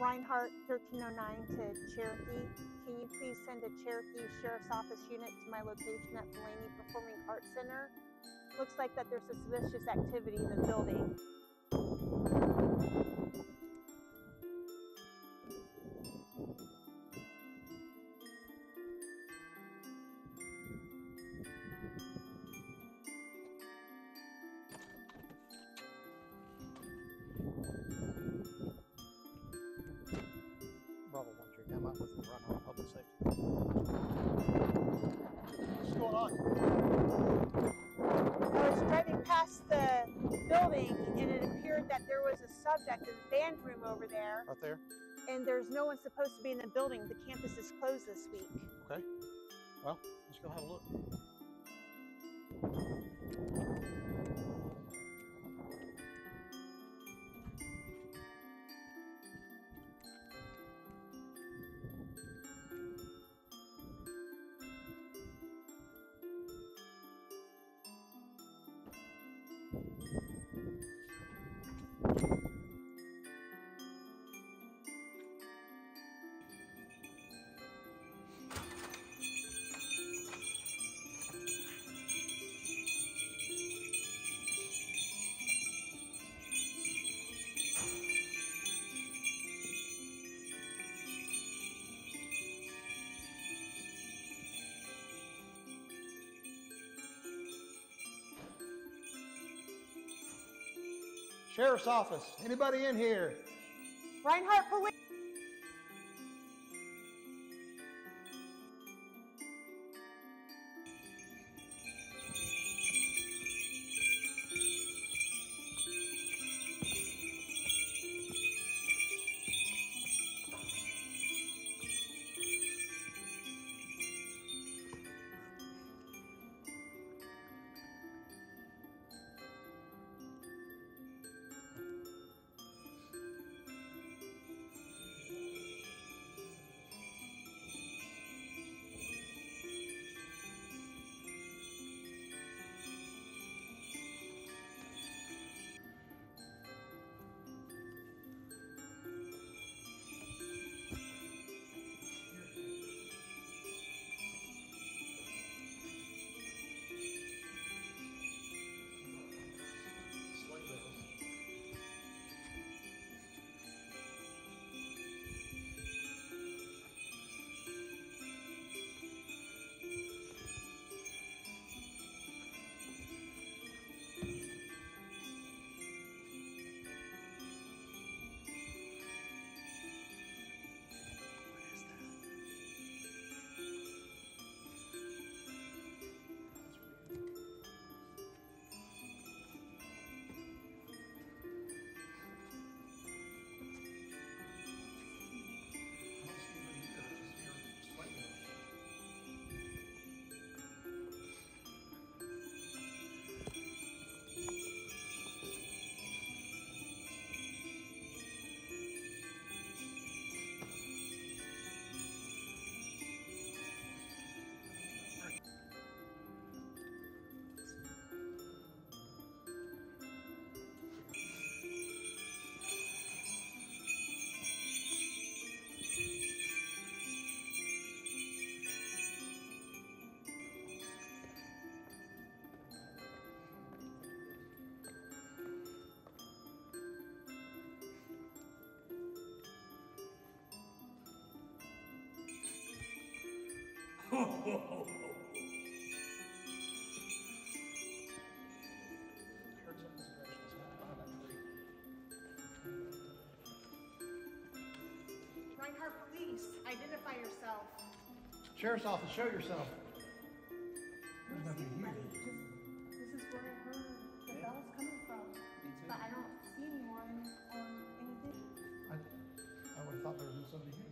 Reinhardt 1309 to Cherokee. Can you please send a Cherokee Sheriff's Office unit to my location at Falany Performing Arts Center? Looks like that there's suspicious activity in the building. Bravo one three, come up with the run on public safety. What's going on? I was driving past the building and it appeared that there was a subject in the band room over there Right there? and there's no one supposed to be in the building. The campus is closed this week. Okay. Well, let's go have a look. Sheriff's office. Anybody in here? Reinhardt Police. Reinhardt Police. Identify yourself. Sheriff's office, show yourself. There's nothing here. This is where I heard the bells coming from. But I don't see anyone or anything. I, I would have thought there was somebody here.